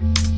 you